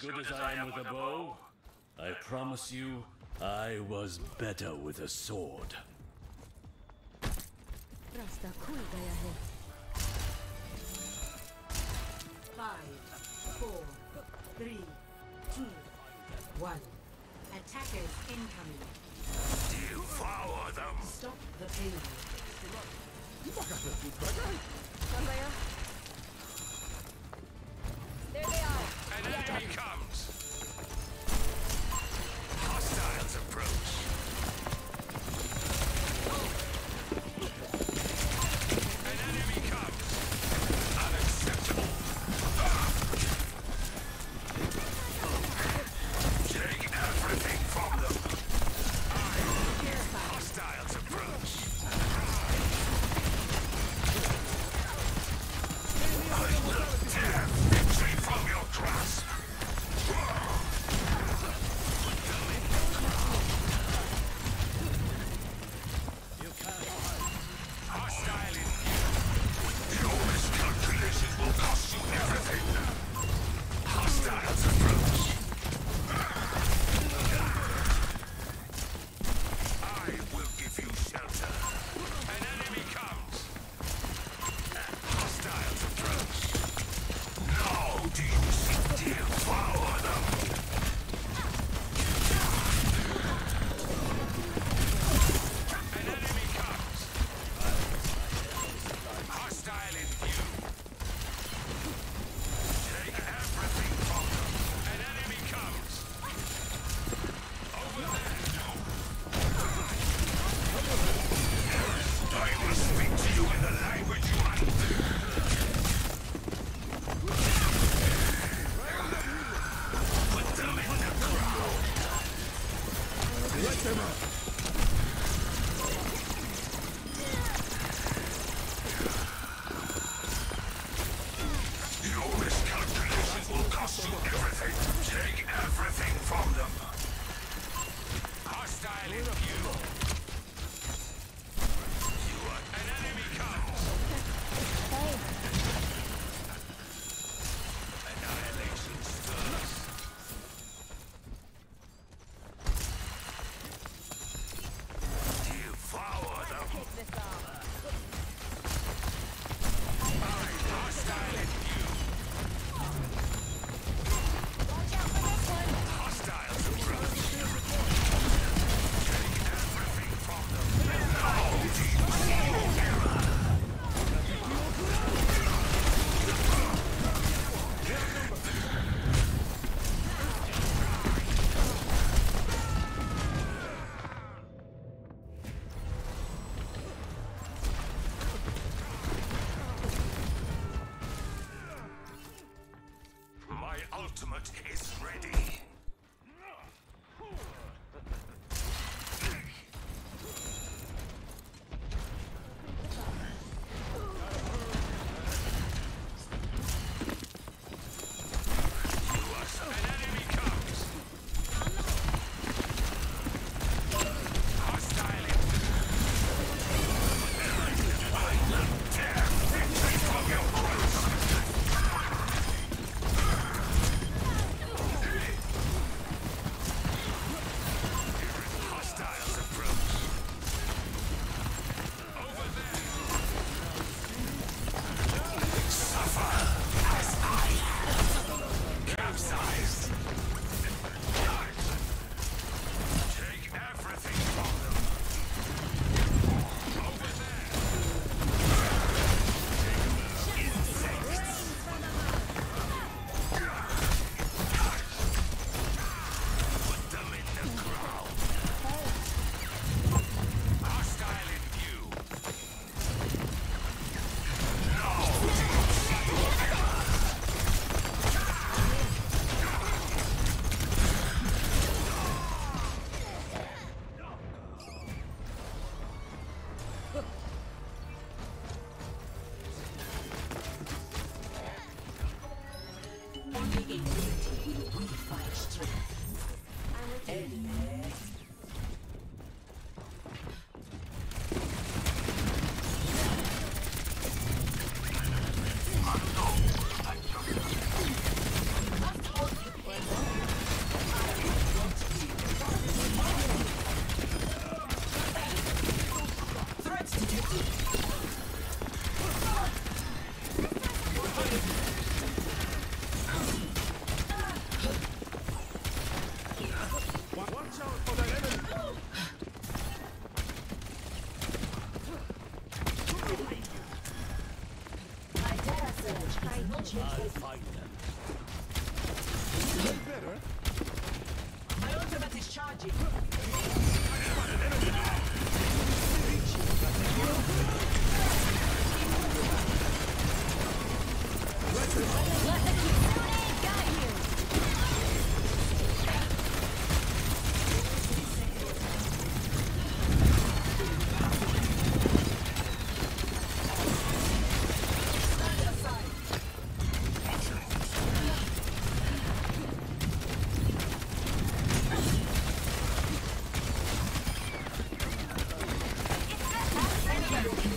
good as I am with a bow, I promise you, I was better with a sword. Five, four, three, two, one. Attackers incoming. Devour them! Stop the pain. There they are. An enemy you in the language you understand.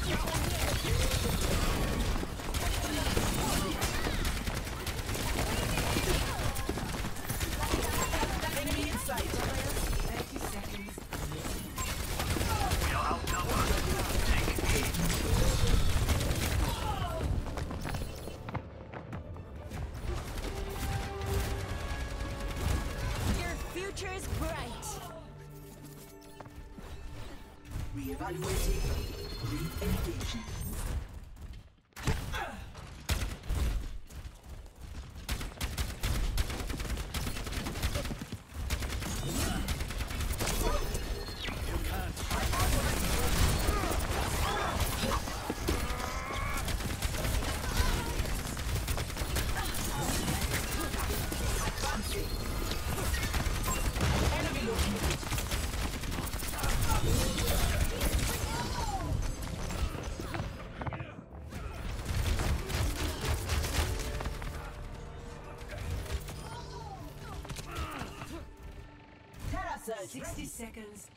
Thank you. Congratulations. 60 seconds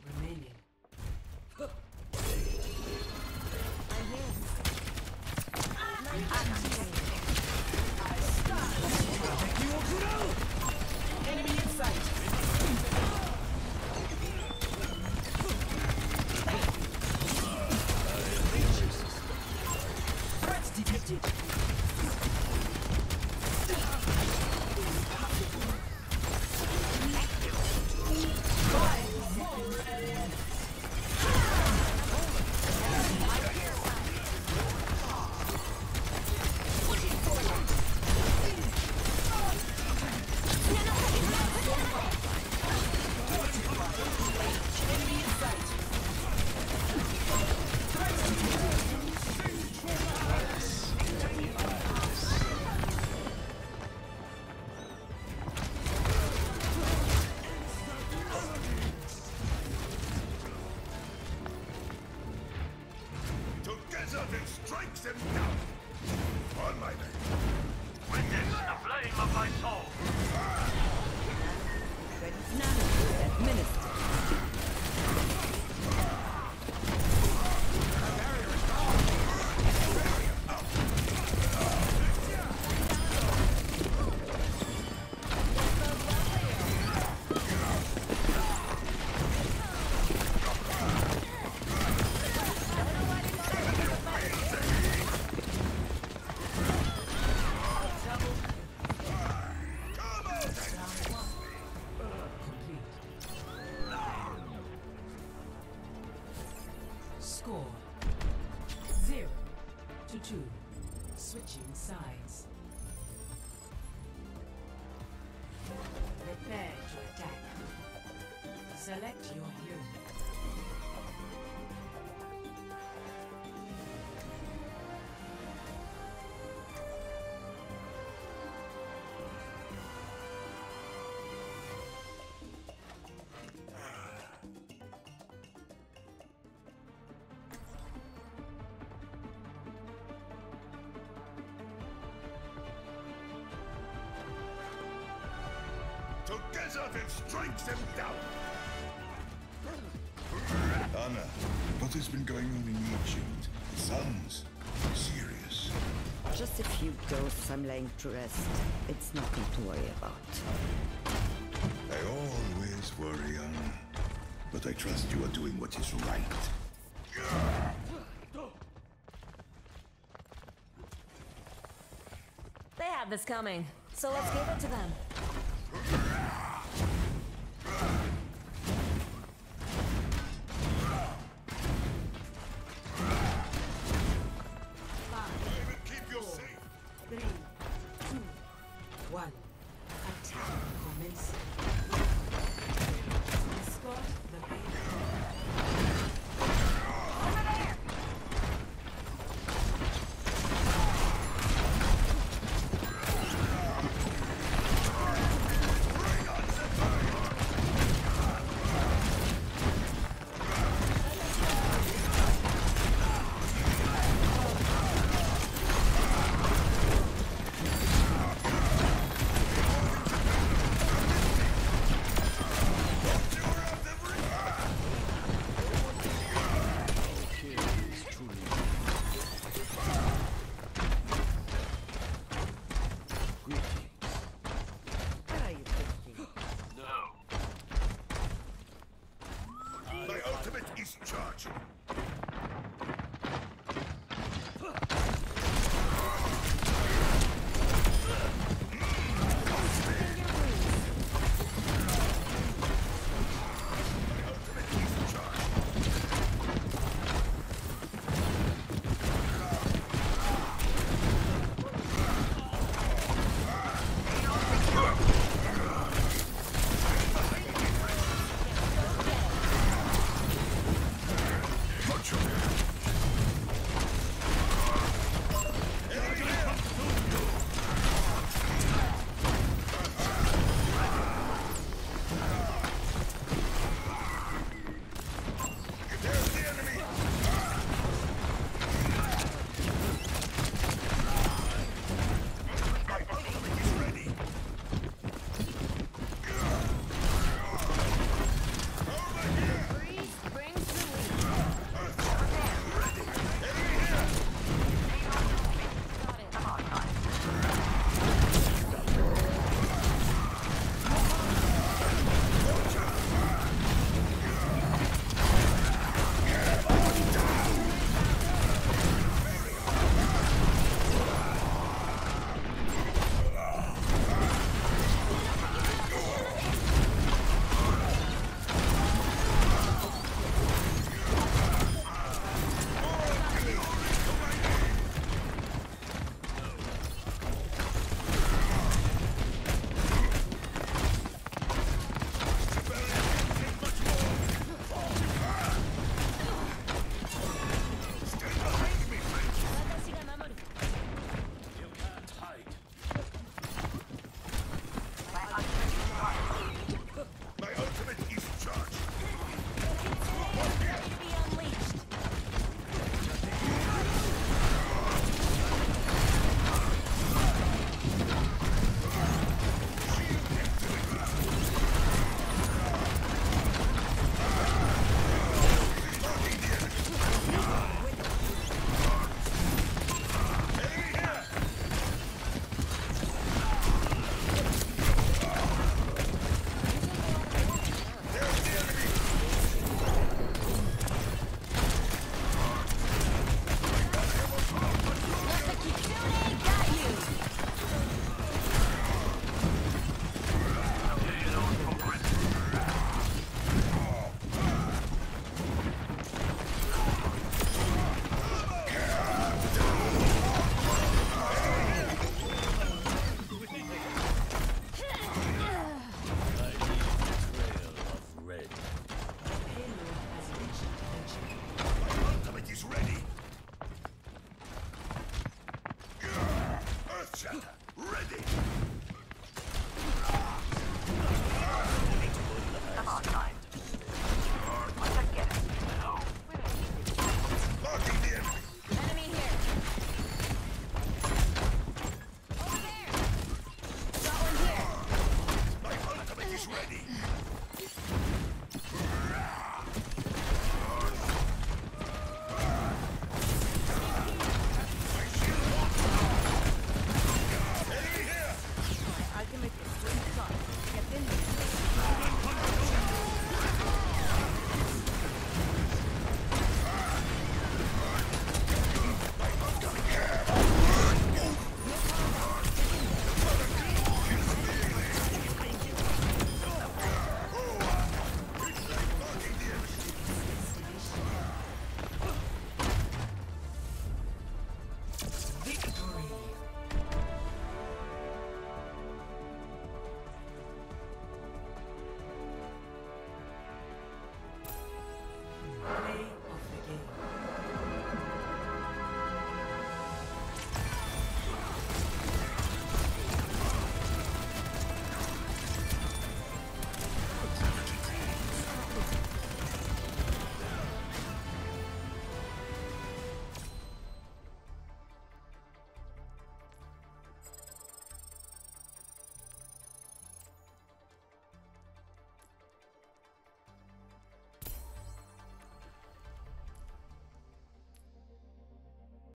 Select your hero. Together strikes them down. What has been going on in Egypt? It sounds serious. Just a few ghosts I'm laying to rest. It's nothing to worry about. I always worry, Ana. But I trust you are doing what is right. They have this coming, so let's give it to them.